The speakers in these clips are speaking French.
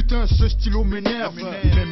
Putain, ce stylo m'énerve.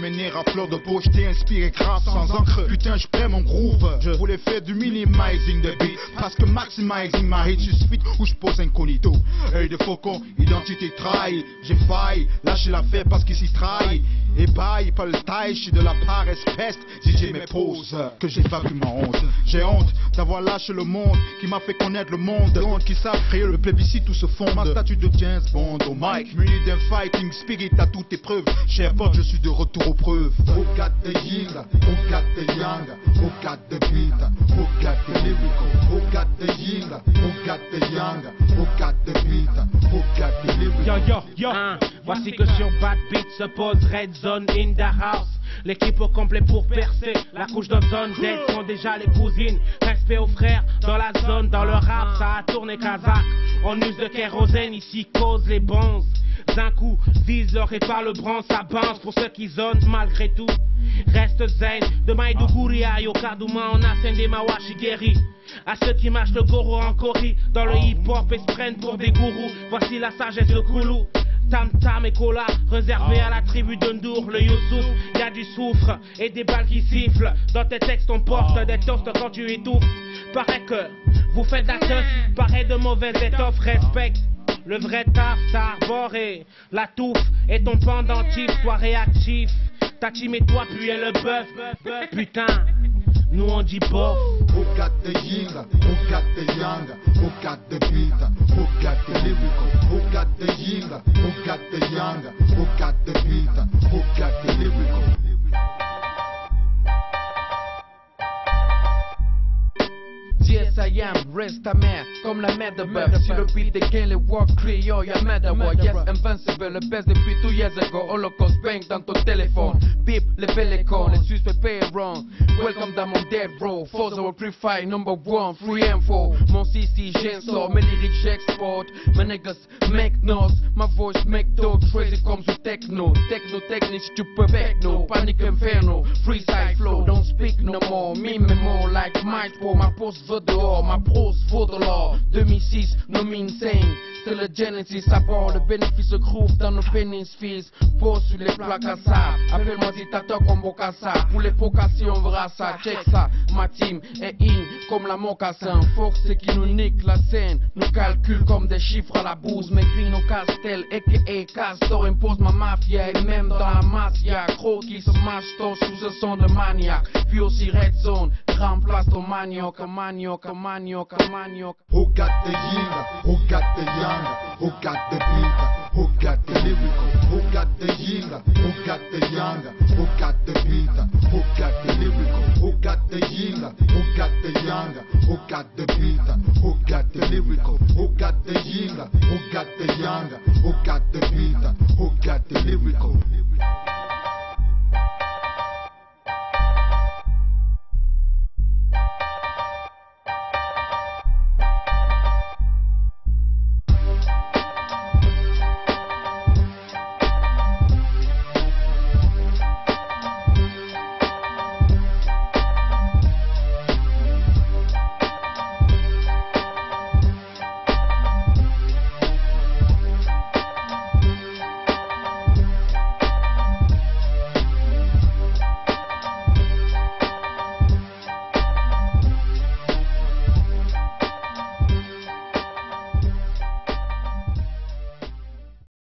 M'énerve à fleur de peau, j'étais inspiré grave sans encre. Putain, je prends mon groove. Je voulais faire du minimizing de beat. Parce que maximizing ma hit suite où je pose incognito. Œil de faucon, identité trahi. J'ai failli lâcher l'affaire parce qu'il s'y trahit. Et baille, pas le taille, je suis de la part espèce. Si j'ai mes poses, que j'ai pas ma honte. J'ai honte d'avoir lâché le monde qui m'a fait connaître le monde. Honte qui savent créer le plébiscite où se fond ma statue de James Bond au mic. Muni d'un fighting spirit à toute épreuve. Cher pote, je suis de retour aux preuves. Au got de ying, au got de yang, au got de beat, au got de lyrical. Au got de ying, au got de yang, au got de beat, au got de lyrical. Yo yo yo, hein, voici que sur Bad Beat se pose Red Zone in the house. L'équipe au complet pour percer. La couche d'ozone dead sont déjà les cousines. Respect aux frères dans la zone, dans le rap, ça a tourné kazakh. On use de kérosène, ici cause les bons. D'un coup, vise leur et par le bronze, ça bounce pour ceux qui zonent malgré tout. Reste zen, de Maïdougouri à Yokadouma, on a Mawashigeri. À ceux qui mâchent le goro en Corée, dans le hip-hop et se prennent pour des gourous. Voici la sagesse de Koulou. Tam Tam et Cola, réservé à la tribu de Ndour, le Youssouf. Y a du soufre et des balles qui sifflent. Dans tes textes, on porte des toasts quand tu étouffes. Paraît que vous faites la teuf, paraît de mauvaise étoffe, respecte. Le vrai taf, t'as arboré la touffe et ton pendentif, toi réactif. Ta team et toi, puis le bœuf. Putain, nous on dit bof. Who got the ying? Who got the yang? Who got the beat? Who got the lyrical? Who got the ying? Who got the yang? Who got the beat? Who got the lyrical? I am, reste ta mère, comme la mère de bœuf Si le beat dégaine les walk criolles, y'a à war Yes, invincible, le best depuis two years ago. Holocaust bang dans ton téléphone. Bip, les pélécons, les suspects pay wrong Welcome dans mon dead bro Force our free fight, number one, free info. Mon CC, j'ensors, mes lyrics j'exporte. Mes niggas make noise, ma voix make dope. Crazy comme du techno, techno technique, tu peux techno Panic inferno, freestyle flow Don't speak no more, me me more like my pour ma pose veut ma prose vaut de l'or 2006, no mean saying. C'est le Genesis, à bord le bénéfice groove dans nos fils Pose sur les plaques à ça, appelle-moi dictateur comme Bokassa. Pour les si on verra ça, check ça. Ma team est in comme la mocassin. Force qui nous nique la scène, nous calcule comme des chiffres à la bouse. M'écrit nos castel, a.k.a. Castor impose ma mafia. Et même dans la y'a gros qui se mâche sous ce son de maniaque. Puis aussi Red Zone, remplace ton manioc, manioc, manioc, manioc Who got the ying? Who got the yang? Who got the beat? Who got the lyrical? Who got the ying? Who got the yang? Who got the beat? Who got the lyrical? Who got the ying? Who got the yang? Who got the beat? Who got the lyrical? Who got the ying? Who got the yang? Who got the beat?